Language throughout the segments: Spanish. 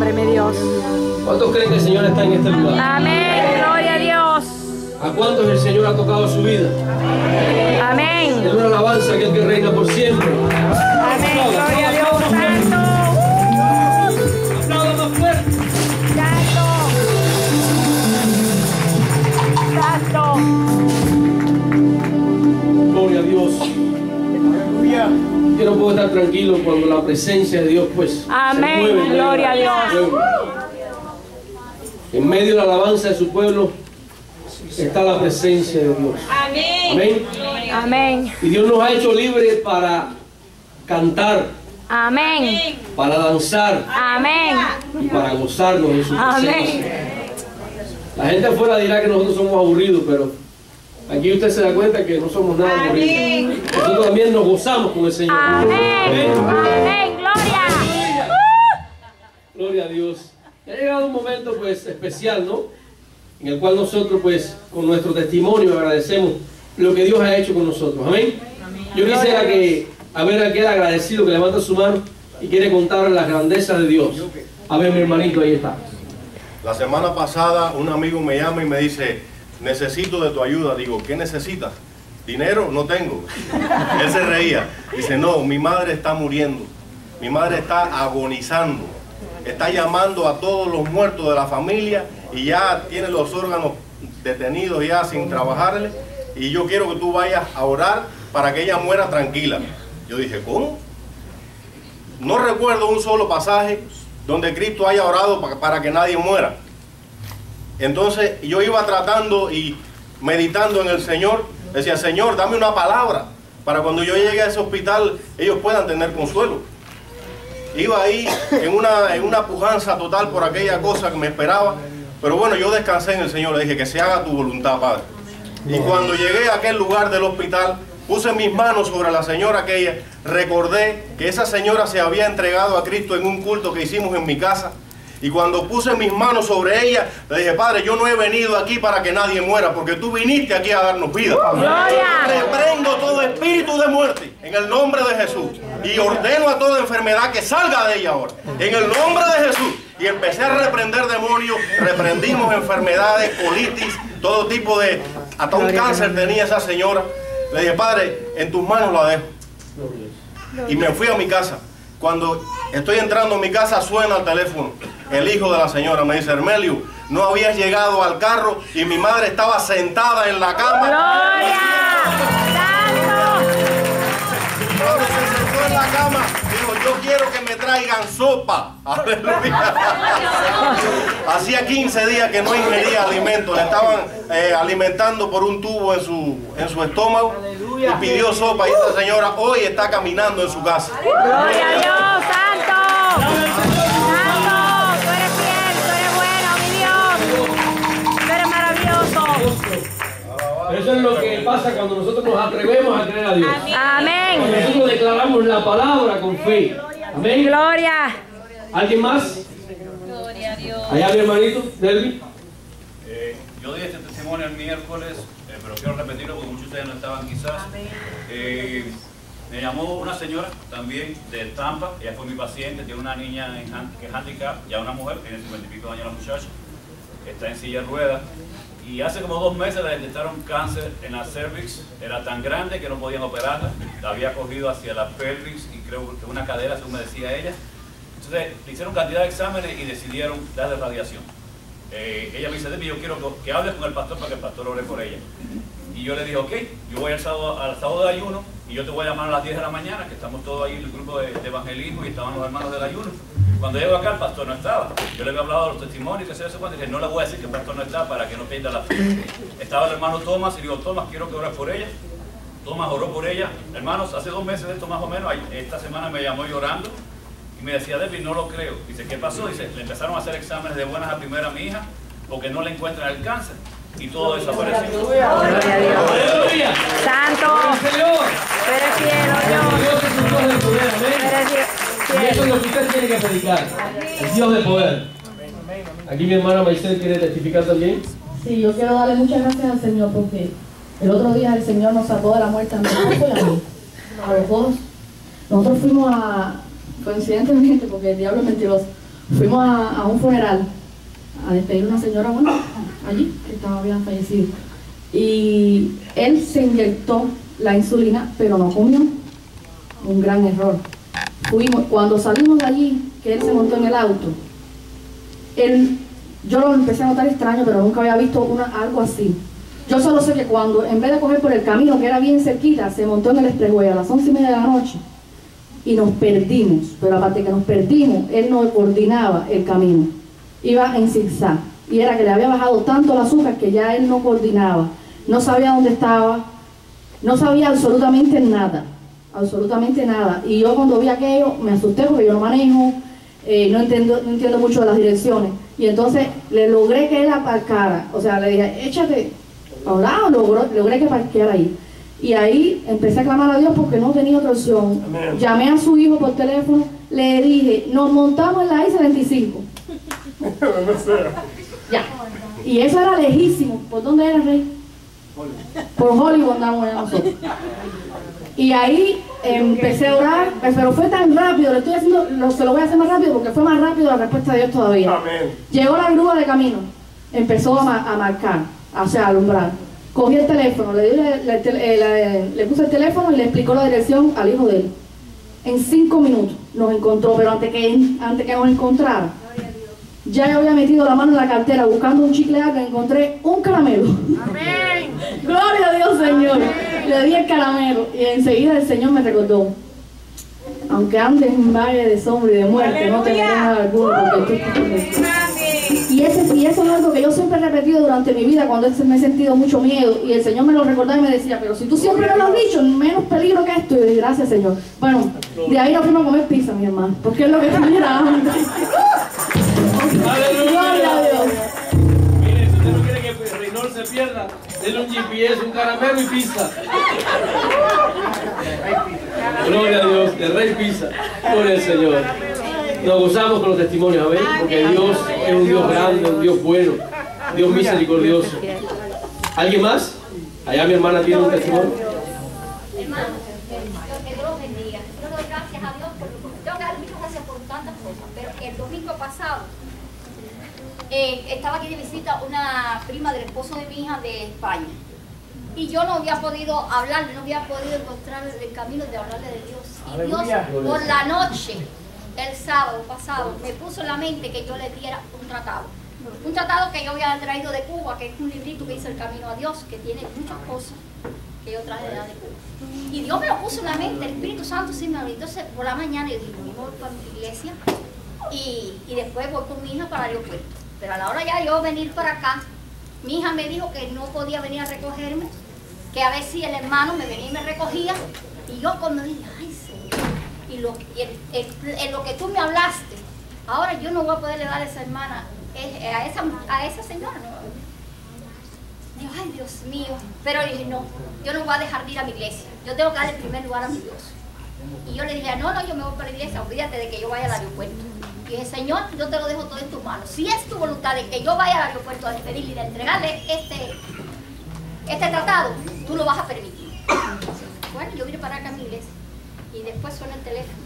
nombre, mi Dios. ¿Cuántos creen que el Señor está en este lugar? Amén. Gloria a Dios. ¿A cuántos el Señor ha tocado su vida? Amén. En una alabanza aquel que reina por siempre. Estar tranquilo cuando la presencia de Dios pues Amén. se mueve en Gloria a Dios. En medio de la alabanza de su pueblo está la presencia de Dios. Amén. Amén. Y Dios nos ha hecho libres para cantar, Amén. para danzar Amén. y para gozarnos de su presencia. Amén. La gente afuera dirá que nosotros somos aburridos, pero aquí usted se da cuenta que no somos nada aburridos. Nosotros también nos gozamos con el Señor. Amén. Amén. Gloria. Gloria a Dios. Ha llegado un momento pues especial, ¿no? En el cual nosotros pues con nuestro testimonio agradecemos lo que Dios ha hecho con nosotros. Amén. Yo quisiera que a ver aquel agradecido que levanta su mano y quiere contar las grandezas de Dios. A ver mi hermanito, ahí está. La semana pasada un amigo me llama y me dice, necesito de tu ayuda. Digo, ¿qué necesitas? ¿Dinero? No tengo. Él se reía. Dice, no, mi madre está muriendo. Mi madre está agonizando. Está llamando a todos los muertos de la familia y ya tiene los órganos detenidos ya sin trabajarle. Y yo quiero que tú vayas a orar para que ella muera tranquila. Yo dije, ¿cómo? No recuerdo un solo pasaje donde Cristo haya orado pa- para que nadie muera. Entonces yo iba tratando y meditando en el Señor, decía, Señor, dame una palabra para cuando yo llegue a ese hospital ellos puedan tener consuelo. Iba ahí en una, en una pujanza total por aquella cosa que me esperaba, pero bueno, yo descansé en el Señor, le dije que se haga tu voluntad, Padre. Y cuando llegué a aquel lugar del hospital, puse mis manos sobre la señora aquella, recordé que esa señora se había entregado a Cristo en un culto que hicimos en mi casa. Y cuando puse mis manos sobre ella, le dije, Padre, yo no he venido aquí para que nadie muera, porque tú viniste aquí a darnos vida. Gloria. Reprendo todo espíritu de muerte en el nombre de Jesús. Y ordeno a toda enfermedad que salga de ella ahora. En el nombre de Jesús. Y empecé a reprender demonios. Reprendimos enfermedades, colitis, todo tipo de... Hasta un cáncer tenía esa señora. Le dije, Padre, en tus manos la dejo. Y me fui a mi casa. Cuando estoy entrando a mi casa suena el teléfono. El hijo de la señora me dice, Hermelio, no habías llegado al carro y mi madre estaba sentada en la cama. Gloria. Santo. Cuando se sentó en la cama, dijo, yo quiero que me traigan sopa. Aleluya. Hacía 15 días que no ingería alimentos. Le estaban eh, alimentando por un tubo en su, en su estómago. Y pidió sopa. Y esta señora hoy está caminando en su casa. Gloria a Dios. Santo. Santo. Tú eres fiel. Tú eres bueno, mi Dios. Tú eres maravilloso. Eso es lo que pasa cuando nosotros nos atrevemos a creer a Dios. Cuando Amén. nosotros declaramos la palabra con fe. Amén. Gloria. ¿Alguien más? Gloria a Dios. Allá mi hermanito, Delvi. Eh, yo di este testimonio el miércoles, eh, pero quiero repetirlo porque muchos de ustedes no estaban quizás. Eh, me llamó una señora también de Tampa, ella fue mi paciente, tiene una niña en que es handicap, ya una mujer, tiene 50 y pico años la muchacha, está en silla de ruedas. Y hace como dos meses le detectaron cáncer en la cervix, era tan grande que no podían operarla, la había cogido hacia la pelvis y creo que una cadera, según me decía ella. Entonces le hicieron cantidad de exámenes y decidieron darle radiación. Eh, ella me dice, yo quiero que, que hables con el pastor para que el pastor ore por ella. Y yo le dije, ok, yo voy al sábado, al sábado de ayuno y yo te voy a llamar a las 10 de la mañana, que estamos todos ahí en el grupo de, de evangelismo y estaban los hermanos del ayuno. Cuando llego acá, el pastor no estaba. Yo le había hablado de los testimonios, que se eso cuando dije, no le voy a decir que el pastor no está para que no pierda la fe. Estaba el hermano Tomás y digo, Tomás, quiero que ores por ella. Tomás oró por ella. Hermanos, hace dos meses de esto más o menos, esta semana me llamó llorando y me decía, Debbie, no lo creo. Dice, ¿qué pasó? Dice, le empezaron a hacer exámenes de buenas a primera a mi hija porque no le encuentran el cáncer. Y todo desapareció. Gloria a Dios. Aleluya. Santo. Señor. Tú eres fiel, oh Dios. Dios es un Dios de poder. Tú Amén. Y eso es lo que usted tiene que predicar. El Dios de poder. Aquí mi hermana Maicel quiere testificar también. Sí, yo quiero darle muchas gracias al Señor porque el otro día el Señor nos sacó de la muerte a mi esposo y a mí, a los dos. Nosotros fuimos a, coincidentemente, porque el diablo es mentiroso, Fuimos a, un funeral a despedir a una señora, bueno, allí, que estaba bien fallecido. Y él se inyectó la insulina, pero no comió. Un gran error. Cuando salimos de allí, que él se montó en el auto, él, yo lo empecé a notar extraño, pero nunca había visto una, algo así. Yo solo sé que cuando, en vez de coger por el camino, que era bien cerquita, se montó en el expressway a las once y media de la noche y nos perdimos. Pero aparte de que nos perdimos, él no coordinaba el camino. Iba en zigzag. Y era que le había bajado tanto el azúcar que ya él no coordinaba. No sabía dónde estaba. No sabía absolutamente nada. Absolutamente nada. Y yo cuando vi aquello me asusté porque yo no manejo. eh, no, entiendo, no entiendo mucho de las direcciones. Y entonces le logré que él aparcara. O sea, le dije, échate a un lado, logró- logré que parqueara ahí. Y ahí empecé a clamar a Dios porque no tenía otra opción. Llamé a su hijo por teléfono, le dije, nos montamos en la I-75. ya. Y eso era lejísimo. ¿Por dónde era, Rey? Por Hollywood andamos nosotros. Y ahí empecé a orar, pero fue tan rápido, le estoy haciendo, lo- se lo voy a hacer más rápido porque fue más rápido la respuesta de Dios todavía. Llegó la grúa de camino, empezó a, ma- a marcar, o sea, a alumbrar. Cogí el teléfono, le, eh, le puse el teléfono y le explicó la dirección al hijo de él. En cinco minutos nos encontró, pero antes que, antes que nos encontrara, ya yo había metido la mano en la cartera buscando un chicle que encontré un caramelo. Gloria a Dios, Señor. Le di el caramelo y enseguida el Señor me recordó. Aunque andes en valle de sombra y de muerte, no te mal alguno porque tú estás. Y, ese, y eso es algo que yo siempre he repetido durante mi vida cuando me he sentido mucho miedo. Y el Señor me lo recordaba y me decía, pero si tú siempre me lo has dicho, menos peligro que esto. Y yo dije, gracias, Señor. Bueno, de ahí nos fuimos a comer pizza, mi hermano. Porque es lo que tuviera hambre. pierda, denle un GPS, un caramelo y pizza. Gloria a Dios, de Rey Pizza. Gloria al Señor. Nos gozamos con los testimonios, amén, porque Dios es un Dios grande, un Dios bueno, Dios misericordioso. ¿Alguien más? Allá mi hermana tiene un testimonio. Hermano, que Dios los bendiga. Yo doy gracias a Dios por tengo que dar muchas gracias por tantas cosas, pero el domingo pasado eh, estaba aquí de visita una prima del esposo de mi hija de España. Y yo no había podido hablarle, no había podido encontrar el camino de hablarle de Dios. Y Dios por la noche, el sábado pasado, me puso en la mente que yo le diera un tratado. Un tratado que yo había traído de Cuba, que es un librito que dice El Camino a Dios, que tiene muchas cosas que yo traje de allá de Cuba. Y Dios me lo puso en la mente, el Espíritu Santo sí me lo Entonces, por la mañana yo dije, voy para mi iglesia y, y después voy con mi hija para el aeropuerto. Pero a la hora ya yo venir para acá, mi hija me dijo que no podía venir a recogerme, que a ver si el hermano me venía y me recogía. Y yo cuando dije, ay Señor, y lo, lo que tú me hablaste, ahora yo no voy a poderle dar a esa hermana, a esa, a señora, no, Dios, ay Dios mío. Pero dije, no, yo no voy a dejar de ir a mi iglesia. Yo tengo que dar el primer lugar a mi Dios. Y yo le dije, no, no, yo me voy para la iglesia, olvídate de que yo vaya al aeropuerto. Y dije, Señor, yo te lo dejo todo en tus manos. Si es tu voluntad de que yo vaya al aeropuerto a despedirle y de entregarle este, este tratado, tú lo vas a permitir. Bueno, yo vine para acá a mi iglesia. Y después suena el teléfono.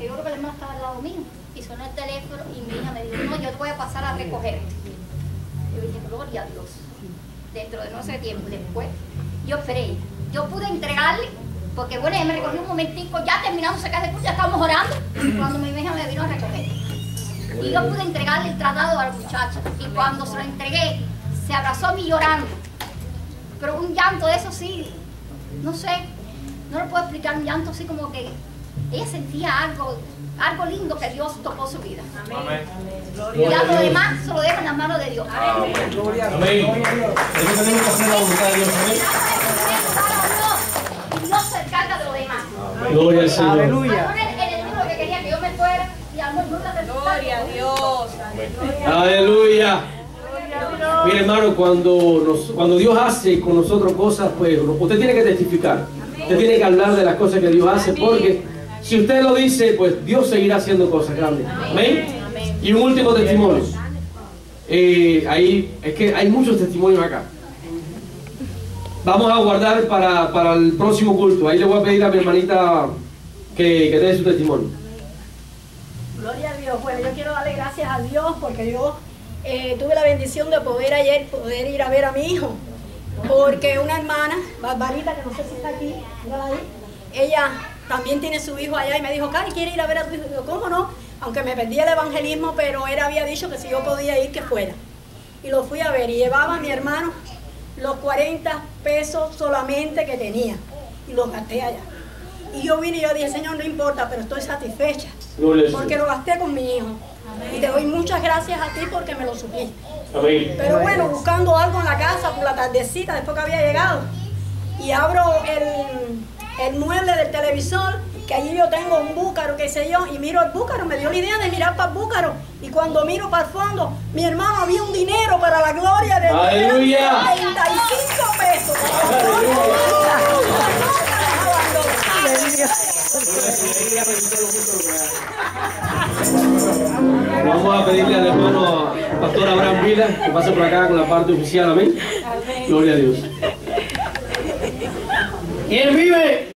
Yo creo que el hermano estaba al lado mío. Y sonó el teléfono y mi hija me dijo, no, yo te voy a pasar a recogerte. Yo dije, gloria a Dios. Dentro de no sé tiempo, después, yo esperé. Yo pude entregarle, porque bueno, ella me recogió un momentico, ya terminamos esa casa, ya estábamos orando, cuando mi hija me vino a recoger. Y yo pude entregarle el tratado a la muchacha. Y cuando se lo entregué, se abrazó a mí llorando. Pero un llanto de eso sí, no sé, no lo puedo explicar, un llanto así como que ella sentía algo, algo lindo que Dios tocó su vida. Y ya lo demás se lo dejo en las manos de Dios. Amén. Es lo que y amor nunca te Gloria a Dios. Aleluya. Mire hermano, cuando, nos- cuando Dios hace con nosotros cosas, pues usted tiene que testificar. Usted tiene que hablar de las cosas que Dios hace, porque si usted lo dice, pues Dios seguirá haciendo cosas grandes. Amén. Y un último testimonio. Eh, ahí, es que hay muchos testimonios acá. Vamos a guardar para, para el próximo culto. Ahí le voy a pedir a mi hermanita que, que dé su testimonio. Gloria a Dios. Bueno, yo quiero darle gracias a Dios porque yo eh, tuve la bendición de poder ayer poder ir a ver a mi hijo. Porque una hermana, Barbarita, que no sé si está aquí, ella también tiene su hijo allá y me dijo, Cari, ¿quiere ir a ver a tu hijo? Yo, ¿cómo no? Aunque me perdí el evangelismo, pero él había dicho que si yo podía ir, que fuera. Y lo fui a ver y llevaba a mi hermano los 40 pesos solamente que tenía y los gasté allá. Y yo vine y yo dije, Señor, no importa, pero estoy satisfecha. Porque lo gasté con mi hijo. Y te doy muchas gracias a ti porque me lo supiste. Amén. Pero bueno, buscando algo en la casa por la tardecita, después que había llegado. Y abro el, el mueble del televisor, que allí yo tengo un búcaro, qué sé yo, y miro el búcaro, me dio la idea de mirar para el búcaro. Y cuando miro para el fondo, mi hermano había un dinero para la gloria de Dios. ¡Aleluya! Vamos a pedirle al hermano Pastor Abraham Vila que pase por acá con la parte oficial. Amén. Gloria a Dios. ¿Quién vive?